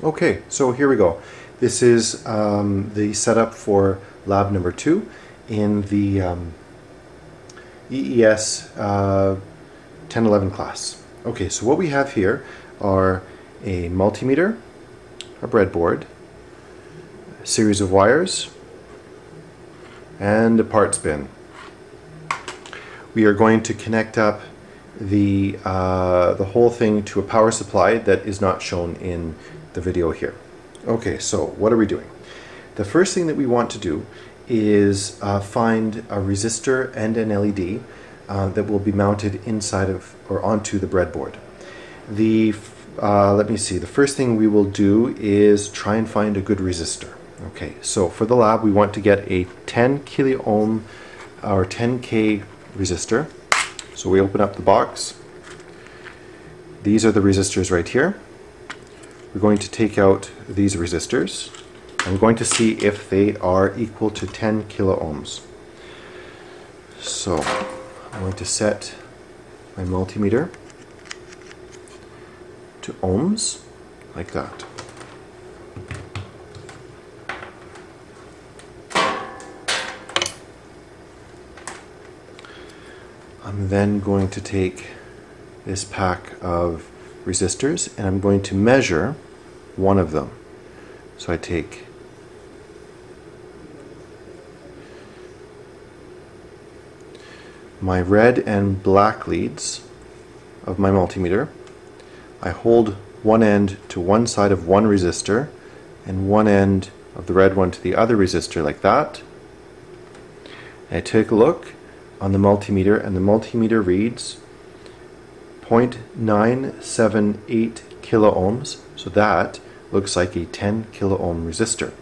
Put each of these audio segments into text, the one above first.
Okay, so here we go. This is um, the setup for lab number two in the um, EECS uh, 1011 class. Okay, so what we have here are a multimeter, a breadboard, a series of wires, and a parts bin. We are going to connect up the, uh, the whole thing to a power supply that is not shown in the video here. Okay, so what are we doing? The first thing that we want to do is uh, find a resistor and an LED uh, that will be mounted inside of or onto the breadboard. The uh, let me see. The first thing we will do is try and find a good resistor. Okay, so for the lab, we want to get a 10 kilo ohm or 10k resistor. So we open up the box. These are the resistors right here. We're going to take out these resistors. I'm going to see if they are equal to 10 kilo ohms. So I'm going to set my multimeter to ohms like that. I'm then going to take this pack of resistors and I'm going to measure one of them. So I take my red and black leads of my multimeter. I hold one end to one side of one resistor and one end of the red one to the other resistor like that. And I take a look on the multimeter and the multimeter reads 0.978 kilo ohms so that looks like a 10 kilo ohm resistor.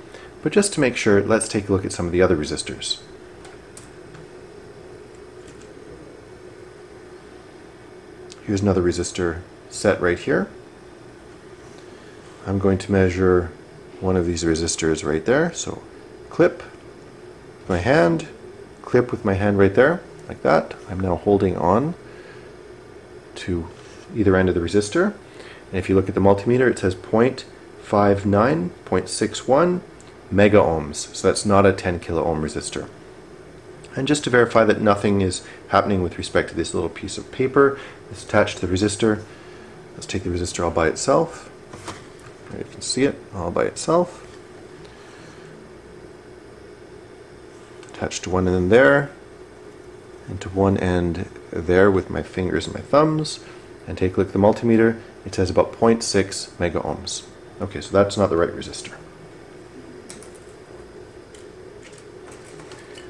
But just to make sure let's take a look at some of the other resistors. Here's another resistor set right here. I'm going to measure one of these resistors right there. So clip my hand clip with my hand right there like that. I'm now holding on to either end of the resistor. And if you look at the multimeter, it says 0.59, 0.61 mega ohms. So that's not a 10 kilo ohm resistor. And just to verify that nothing is happening with respect to this little piece of paper that's attached to the resistor, let's take the resistor all by itself. You can see it all by itself. Attached to one end there, and to one end there with my fingers and my thumbs and take a look at the multimeter, it says about 0.6 mega ohms. Okay, so that's not the right resistor.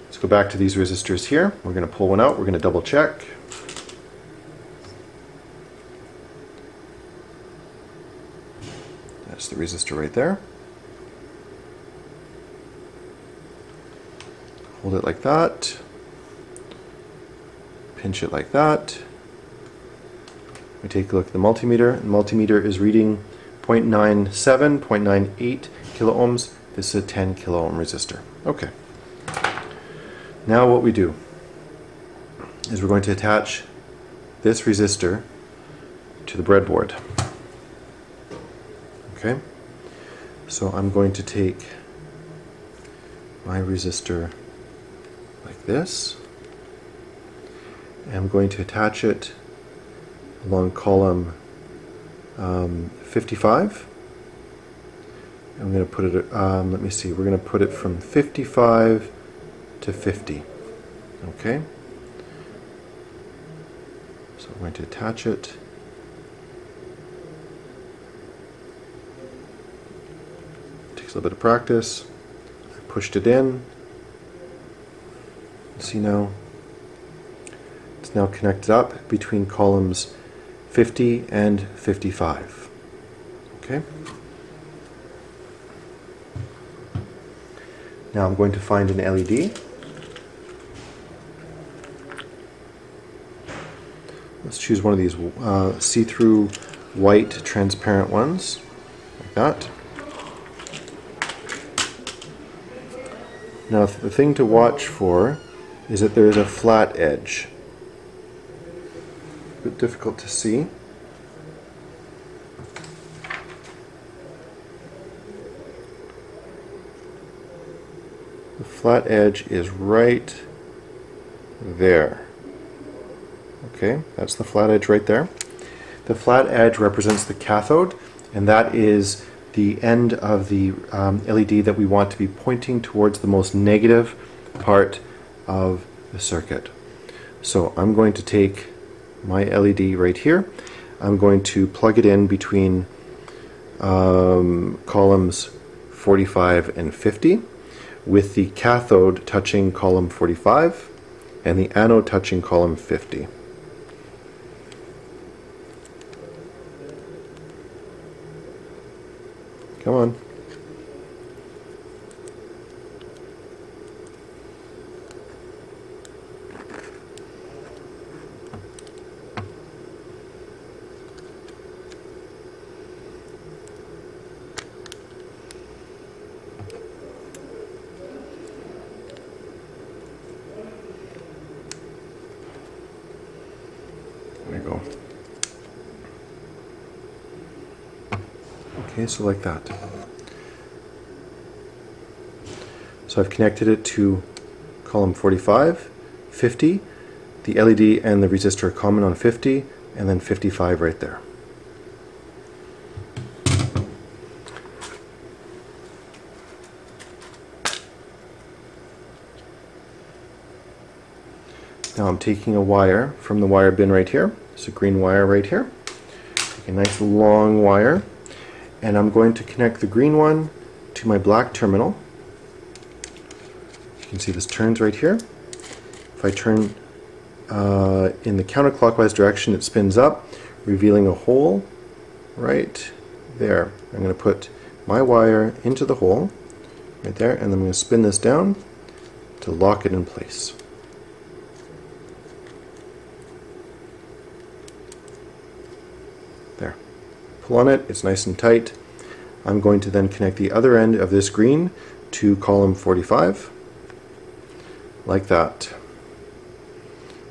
Let's go back to these resistors here. We're going to pull one out. We're going to double check. That's the resistor right there. Hold it like that pinch it like that. We take a look at the multimeter. The multimeter is reading 0.97, 0.98 kilo ohms. This is a 10 kilo ohm resistor. Okay. Now what we do is we're going to attach this resistor to the breadboard. Okay. So I'm going to take my resistor like this. I'm going to attach it along column um, 55. I'm going to put it, um, let me see, we're going to put it from 55 to 50. Okay? So I'm going to attach it. Takes a little bit of practice. I pushed it in. See now, now connected up between columns 50 and 55. Okay? Now I'm going to find an LED. Let's choose one of these uh, see-through white transparent ones, like that. Now the thing to watch for is that there is a flat edge a bit difficult to see. The flat edge is right there. Okay, that's the flat edge right there. The flat edge represents the cathode, and that is the end of the um, LED that we want to be pointing towards the most negative part of the circuit. So I'm going to take my LED right here. I'm going to plug it in between um, columns 45 and 50 with the cathode touching column 45 and the anode touching column 50. Come on. There you go. Okay, so like that. So I've connected it to column 45, 50, the LED and the resistor are common on 50, and then 55 right there. Now I'm taking a wire from the wire bin right here. It's a green wire right here. Take a nice long wire and I'm going to connect the green one to my black terminal. You can see this turns right here. If I turn uh, in the counterclockwise direction it spins up revealing a hole right there. I'm going to put my wire into the hole right there and I'm going to spin this down to lock it in place. On it, it's nice and tight. I'm going to then connect the other end of this green to column 45, like that.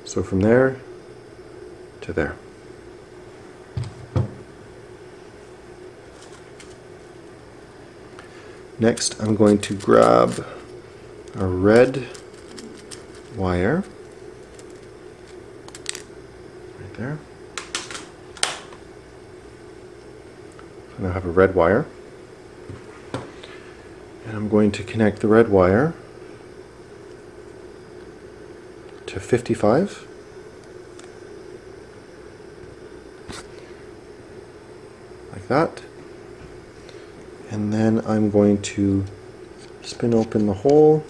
So from there to there. Next, I'm going to grab a red wire right there. And I have a red wire. And I'm going to connect the red wire to 55. Like that. And then I'm going to spin open the hole.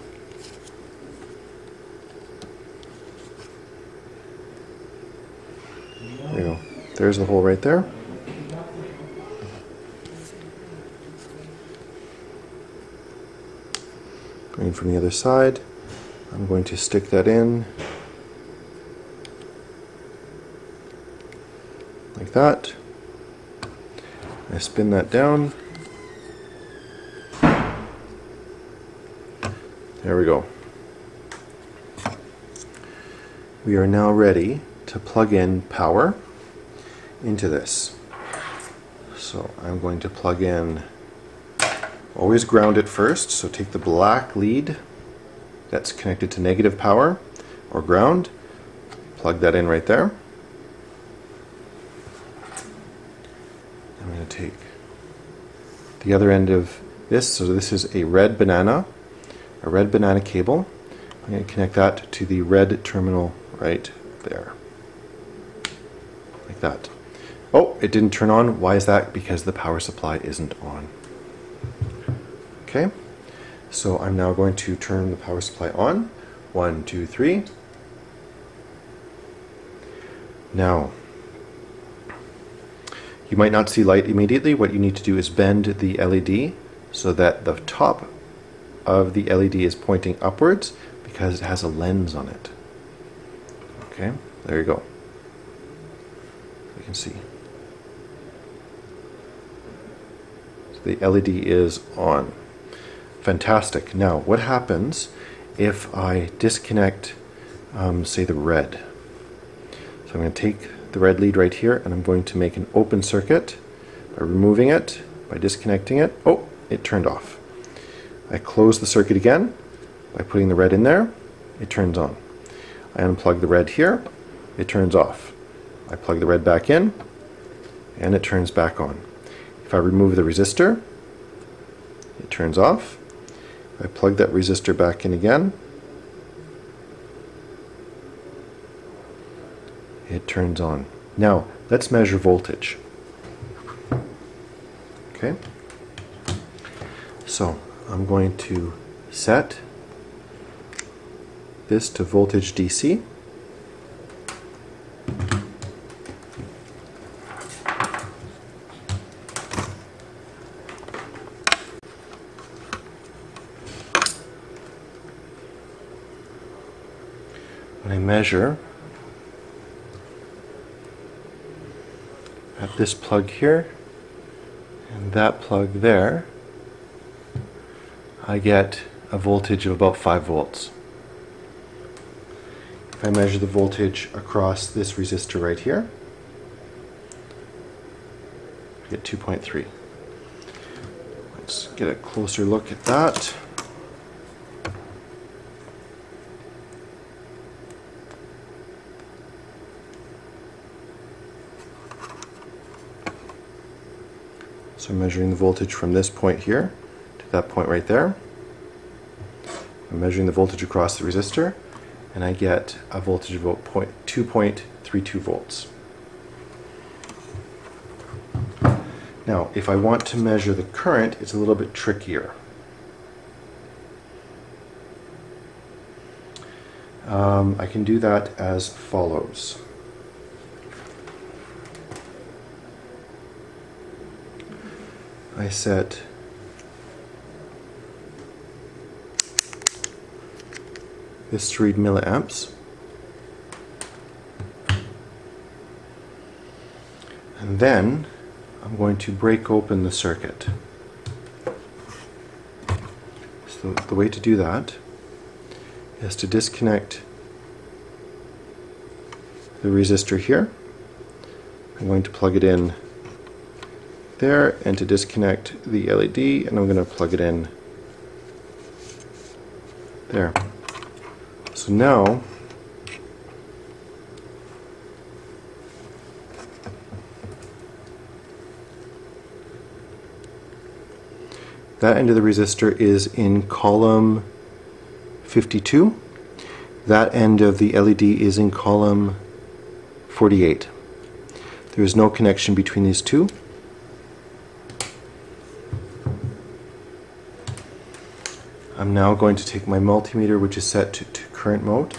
There you go. There's the hole right there. From the other side, I'm going to stick that in like that. I spin that down. There we go. We are now ready to plug in power into this. So I'm going to plug in, always ground it first, so take the black lead that's connected to negative power or ground, plug that in right there. I'm going to take the other end of this, so this is a red banana a red banana cable. I'm going to connect that to the red terminal right there. Like that. Oh, it didn't turn on. Why is that? Because the power supply isn't on. Okay, so I'm now going to turn the power supply on. One, two, three. Now, you might not see light immediately. What you need to do is bend the LED so that the top of the LED is pointing upwards because it has a lens on it. Okay, there you go. You can see. So the LED is on. Fantastic. Now, what happens if I disconnect, um, say, the red? So I'm going to take the red lead right here and I'm going to make an open circuit by removing it, by disconnecting it. Oh, it turned off. I close the circuit again, By putting the red in there, it turns on. I unplug the red here, it turns off. I plug the red back in, and it turns back on. If I remove the resistor, it turns off. I plug that resistor back in again, it turns on. Now, let's measure voltage. Okay? So, I'm going to set this to voltage DC. Measure at this plug here and that plug there, I get a voltage of about 5 volts. If I measure the voltage across this resistor right here, I get 2.3. Let's get a closer look at that. So I'm measuring the voltage from this point here to that point right there. I'm measuring the voltage across the resistor and I get a voltage of 2.32 volts. Now, if I want to measure the current, it's a little bit trickier. Um, I can do that as follows. I set this to read milliamps. And then I'm going to break open the circuit. So the way to do that is to disconnect the resistor here. I'm going to plug it in there and to disconnect the LED and I'm going to plug it in there. So now that end of the resistor is in column 52. That end of the LED is in column 48. There is no connection between these two. I'm now going to take my multimeter which is set to, to current mode.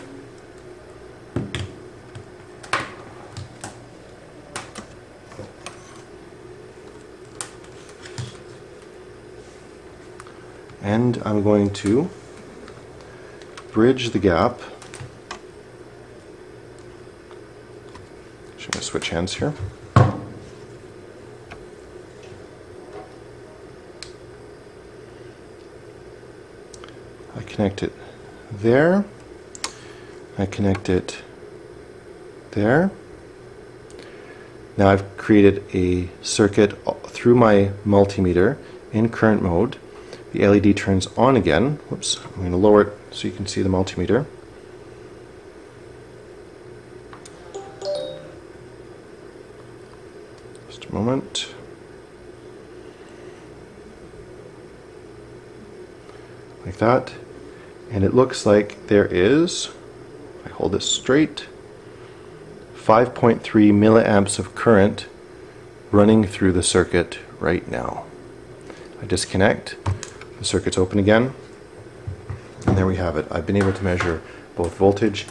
And I'm going to bridge the gap. I'm going to switch hands here. Connect it there. I connect it there. Now I've created a circuit through my multimeter in current mode. The LED turns on again. Whoops, I'm going to lower it so you can see the multimeter. Just a moment. like that and it looks like there is I hold this straight 5.3 milliamps of current running through the circuit right now. I disconnect the circuit's open again and there we have it. I've been able to measure both voltage